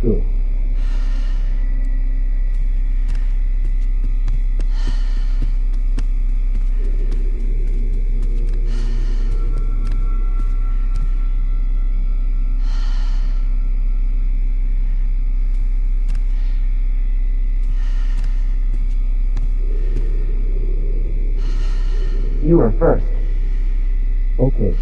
true. You are first. Okay.